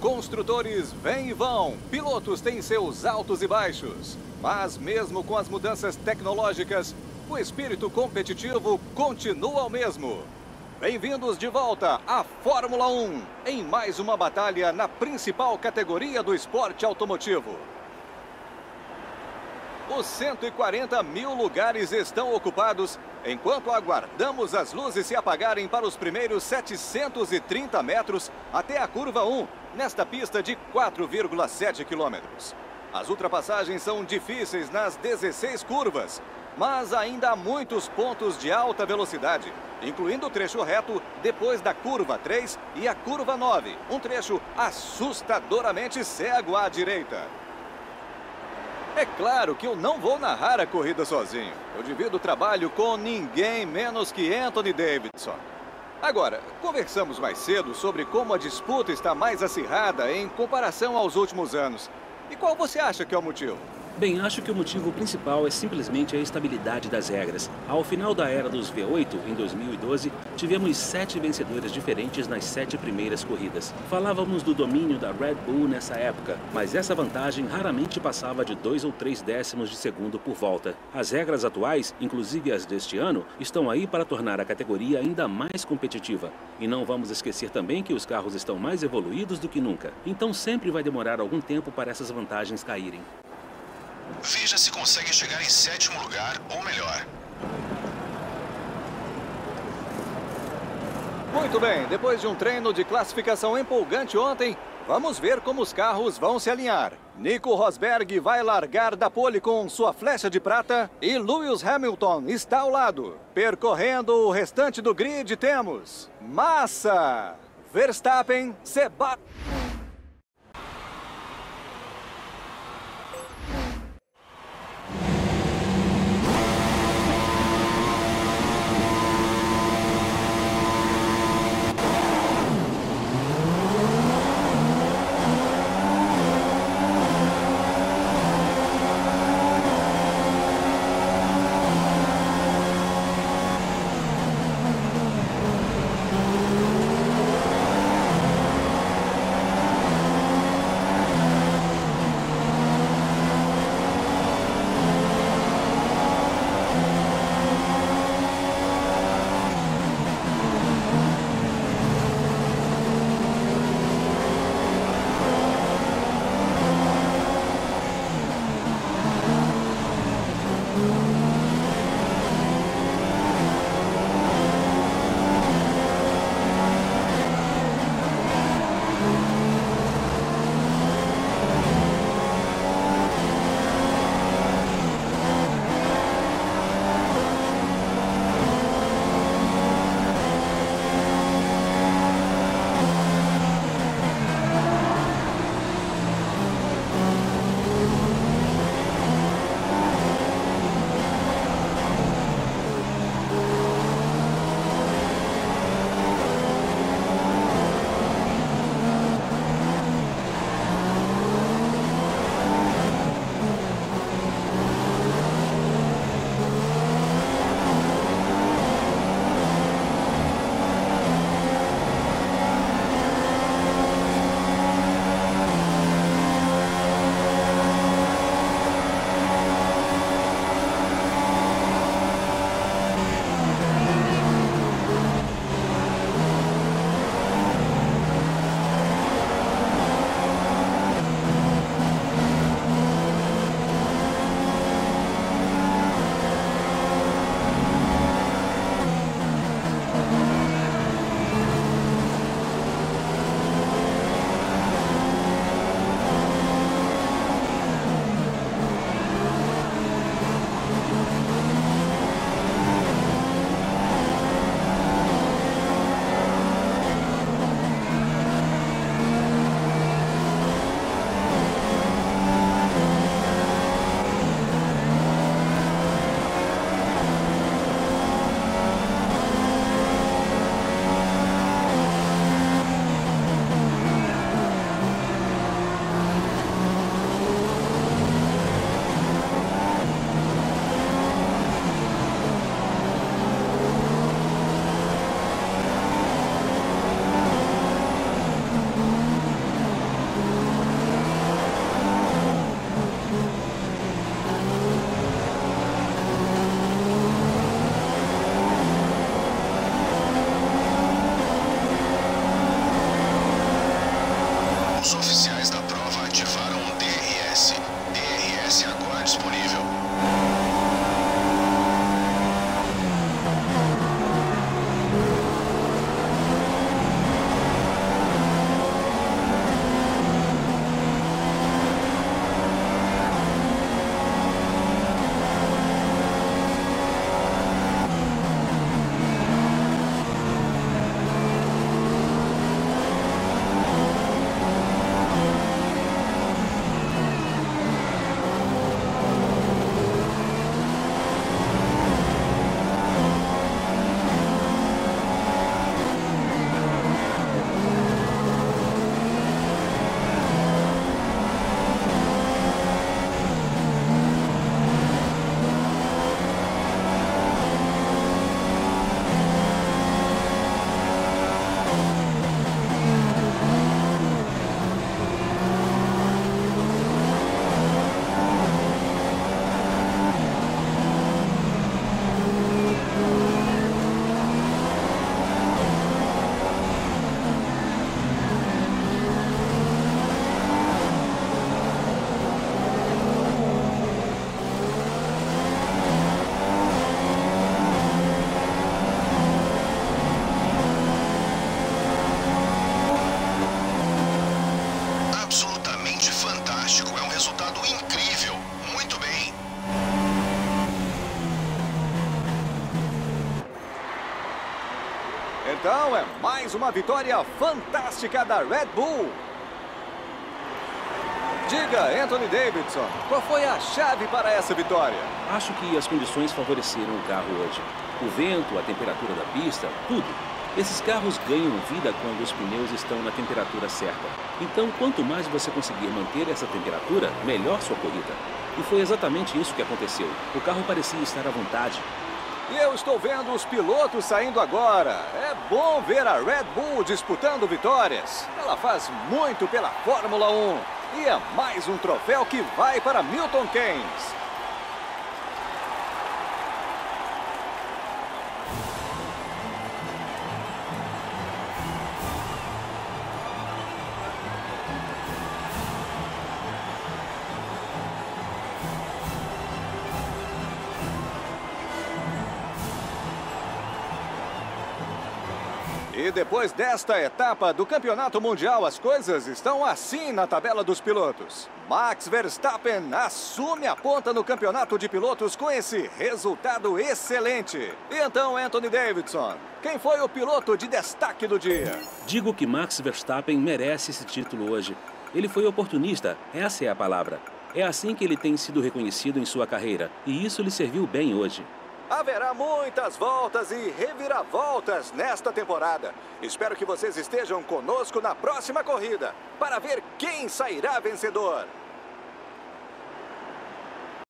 Construtores vêm e vão, pilotos têm seus altos e baixos. Mas mesmo com as mudanças tecnológicas, o espírito competitivo continua o mesmo. Bem-vindos de volta à Fórmula 1, em mais uma batalha na principal categoria do esporte automotivo. Os 140 mil lugares estão ocupados enquanto aguardamos as luzes se apagarem para os primeiros 730 metros até a curva 1, nesta pista de 4,7 quilômetros. As ultrapassagens são difíceis nas 16 curvas, mas ainda há muitos pontos de alta velocidade, incluindo o trecho reto depois da curva 3 e a curva 9, um trecho assustadoramente cego à direita. É claro que eu não vou narrar a corrida sozinho. Eu divido o trabalho com ninguém menos que Anthony Davidson. Agora, conversamos mais cedo sobre como a disputa está mais acirrada em comparação aos últimos anos. E qual você acha que é o motivo? Bem, acho que o motivo principal é simplesmente a estabilidade das regras. Ao final da era dos V8, em 2012, tivemos sete vencedores diferentes nas sete primeiras corridas. Falávamos do domínio da Red Bull nessa época, mas essa vantagem raramente passava de dois ou três décimos de segundo por volta. As regras atuais, inclusive as deste ano, estão aí para tornar a categoria ainda mais competitiva. E não vamos esquecer também que os carros estão mais evoluídos do que nunca. Então sempre vai demorar algum tempo para essas vantagens caírem. Veja se consegue chegar em sétimo lugar ou melhor. Muito bem, depois de um treino de classificação empolgante ontem, vamos ver como os carros vão se alinhar. Nico Rosberg vai largar da pole com sua flecha de prata e Lewis Hamilton está ao lado. Percorrendo o restante do grid temos Massa, Verstappen, Sebastian... Então é mais uma vitória fantástica da Red Bull. Diga, Anthony Davidson, qual foi a chave para essa vitória? Acho que as condições favoreceram o carro hoje. O vento, a temperatura da pista, tudo. Esses carros ganham vida quando os pneus estão na temperatura certa. Então, quanto mais você conseguir manter essa temperatura, melhor sua corrida. E foi exatamente isso que aconteceu. O carro parecia estar à vontade. E eu estou vendo os pilotos saindo agora. É bom ver a Red Bull disputando vitórias. Ela faz muito pela Fórmula 1. E é mais um troféu que vai para Milton Keynes. E depois desta etapa do Campeonato Mundial, as coisas estão assim na tabela dos pilotos. Max Verstappen assume a ponta no Campeonato de Pilotos com esse resultado excelente. E então, Anthony Davidson, quem foi o piloto de destaque do dia? Digo que Max Verstappen merece esse título hoje. Ele foi oportunista, essa é a palavra. É assim que ele tem sido reconhecido em sua carreira, e isso lhe serviu bem hoje. Haverá muitas voltas e reviravoltas nesta temporada. Espero que vocês estejam conosco na próxima corrida para ver quem sairá vencedor.